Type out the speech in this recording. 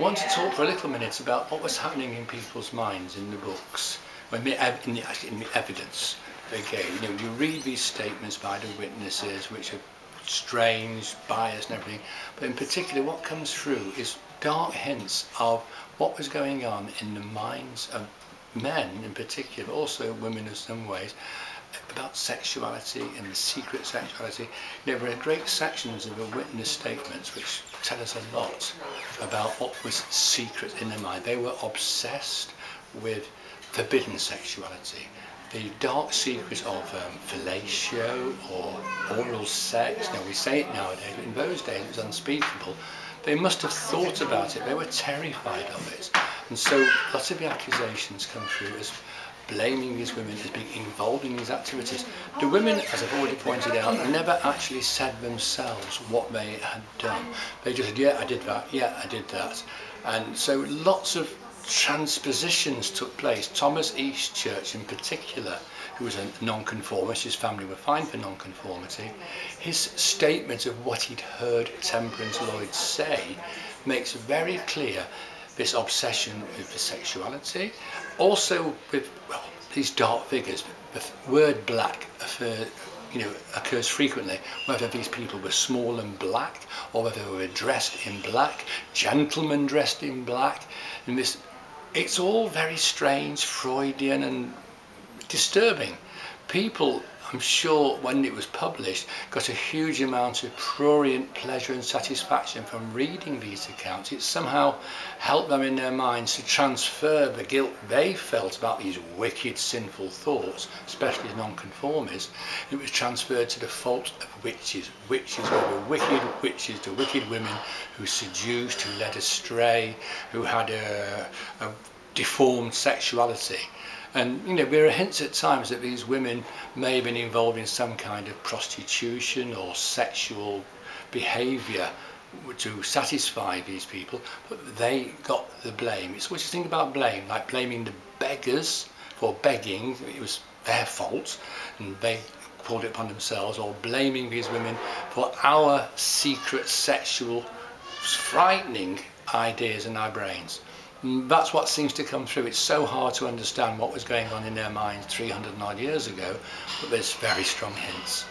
Want to talk for a little minute about what was happening in people's minds in the books, when the, in, the, in the evidence. Again, You know, you read these statements by the witnesses, which are strange, biased and everything, but in particular what comes through is dark hints of what was going on in the minds of men in particular, also women in some ways, about sexuality and the secret sexuality. There were great sections of the witness statements which tell us a lot about what was secret in their mind. They were obsessed with forbidden sexuality. The dark secret of um, fellatio or oral sex, now we say it nowadays, but in those days it was unspeakable. They must have thought about it, they were terrified of it. And so lots of the accusations come through as blaming these women as being involved in these activities. The women, as I've already pointed out, never actually said themselves what they had done. They just said, yeah, I did that, yeah, I did that. And so lots of transpositions took place. Thomas Eastchurch in particular, who was a nonconformist, his family were fine for nonconformity, his statement of what he'd heard Temperance Lloyd say makes very clear this obsession with the sexuality, also with well, these dark figures. The word black you know, occurs frequently, whether these people were small and black, or whether they were dressed in black, gentlemen dressed in black, and this, it's all very strange, Freudian and disturbing. People I'm sure when it was published, got a huge amount of prurient pleasure and satisfaction from reading these accounts. It somehow helped them in their minds to transfer the guilt they felt about these wicked, sinful thoughts, especially nonconformists. It was transferred to the fault of witches. Witches were wicked witches, the wicked women who seduced, who led astray, who had a, a deformed sexuality. And you know, there are hints at times that these women may have been involved in some kind of prostitution or sexual behaviour to satisfy these people, but they got the blame. It's what you think about blame, like blaming the beggars for begging, it was their fault, and they called it upon themselves, or blaming these women for our secret sexual frightening ideas in our brains. Mm, that's what seems to come through. It's so hard to understand what was going on in their minds 300 odd years ago, but there's very strong hints.